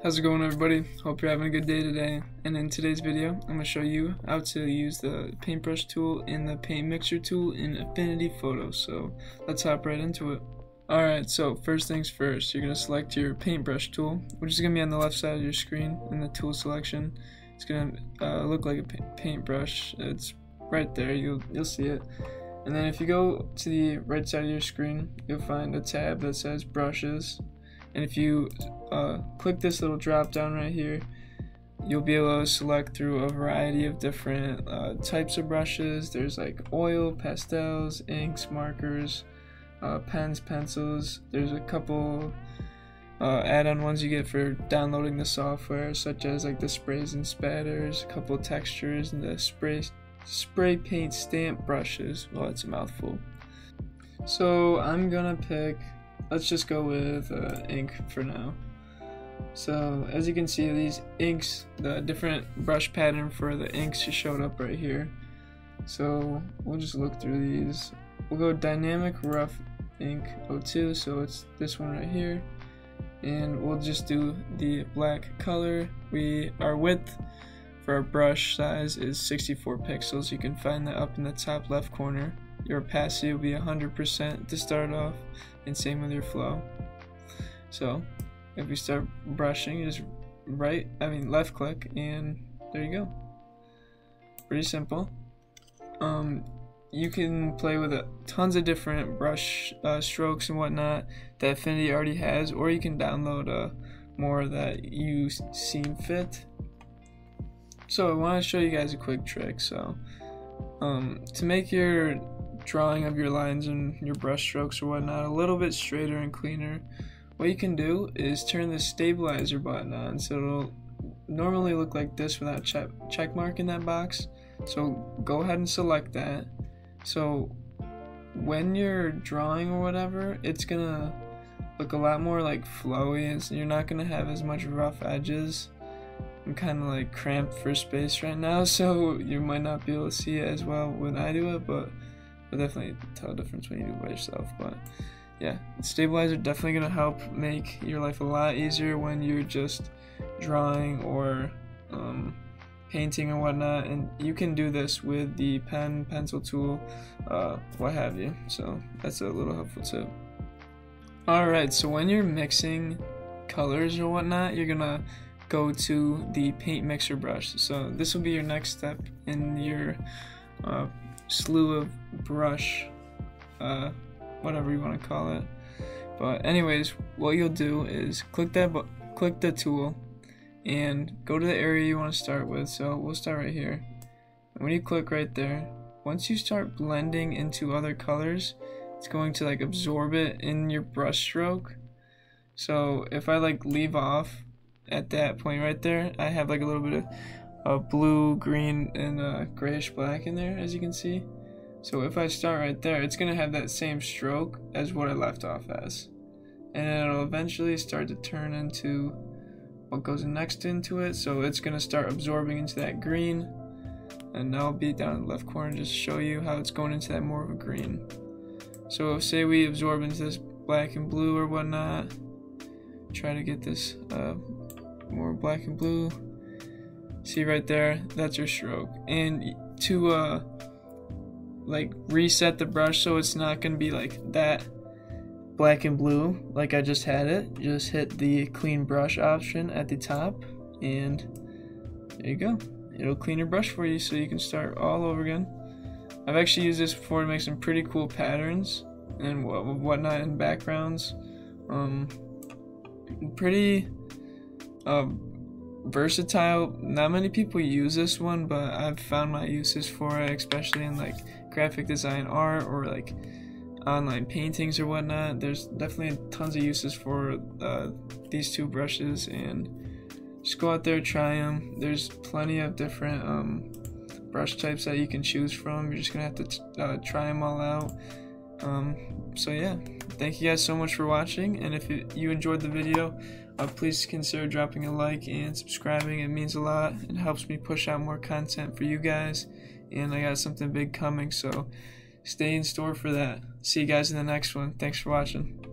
How's it going everybody? Hope you're having a good day today. And in today's video, I'm going to show you how to use the paintbrush tool and the paint mixer tool in Affinity Photo. So let's hop right into it. Alright, so first things first, you're going to select your paintbrush tool, which is going to be on the left side of your screen in the tool selection. It's going to uh, look like a paintbrush. It's right there, you'll, you'll see it. And then if you go to the right side of your screen, you'll find a tab that says brushes and if you uh, click this little drop down right here. You'll be able to select through a variety of different uh, types of brushes. There's like oil pastels inks markers uh, pens pencils. There's a couple uh, add-on ones you get for downloading the software such as like the sprays and spatters a couple textures and the spray spray paint stamp brushes. Well it's a mouthful. So I'm gonna pick let's just go with uh, ink for now. So as you can see these inks, the different brush pattern for the inks just showed up right here. So we'll just look through these. We'll go dynamic rough ink 02, so it's this one right here. And we'll just do the black color. We Our width for our brush size is 64 pixels. You can find that up in the top left corner. Your opacity will be 100% to start off and same with your flow. So if we start brushing, just right, I mean left click, and there you go. Pretty simple. Um, you can play with tons of different brush uh, strokes and whatnot that Affinity already has, or you can download uh, more that you seem fit. So I want to show you guys a quick trick. So um, to make your drawing of your lines and your brush strokes or whatnot a little bit straighter and cleaner, what you can do is turn the stabilizer button on so it'll normally look like this without check, check mark in that box. So go ahead and select that. So when you're drawing or whatever, it's gonna look a lot more like flowy and you're not gonna have as much rough edges. I'm kind of like cramped for space right now, so you might not be able to see it as well when I do it, but but definitely tell the difference when you do it by yourself. But yeah, stabilizer definitely gonna help make your life a lot easier when you're just drawing or um, painting and whatnot. And you can do this with the pen, pencil tool, uh, what have you. So that's a little helpful tip. Alright, so when you're mixing colors or whatnot, you're gonna go to the paint mixer brush. So this will be your next step in your uh, slew of brush, uh, whatever you want to call it. But anyways, what you'll do is click that click the tool and go to the area you want to start with. So we'll start right here. And when you click right there, once you start blending into other colors, it's going to like absorb it in your brush stroke. So if I like leave off at that point right there, I have like a little bit of uh, blue, green, and uh, grayish black in there, as you can see. So if I start right there, it's going to have that same stroke as what I left off as. And it'll eventually start to turn into what goes next into it. So it's going to start absorbing into that green. And I'll be down in the left corner just show you how it's going into that more of a green. So say we absorb into this black and blue or whatnot. Try to get this uh, more black and blue. See right there, that's your stroke. And to uh, like reset the brush so it's not going to be like that black and blue like I just had it, just hit the clean brush option at the top and there you go. It'll clean your brush for you so you can start all over again. I've actually used this before to make some pretty cool patterns and whatnot in backgrounds. Um, pretty um, versatile. Not many people use this one, but I've found my uses for it, especially in like graphic design art or like online paintings or whatnot. There's definitely tons of uses for uh, these two brushes, and just go out there try them. There's plenty of different um, brush types that you can choose from. You're just gonna have to uh, try them all out. Um, so yeah, thank you guys so much for watching, and if you enjoyed the video, uh, please consider dropping a like and subscribing. It means a lot. It helps me push out more content for you guys. And I got something big coming, so stay in store for that. See you guys in the next one. Thanks for watching.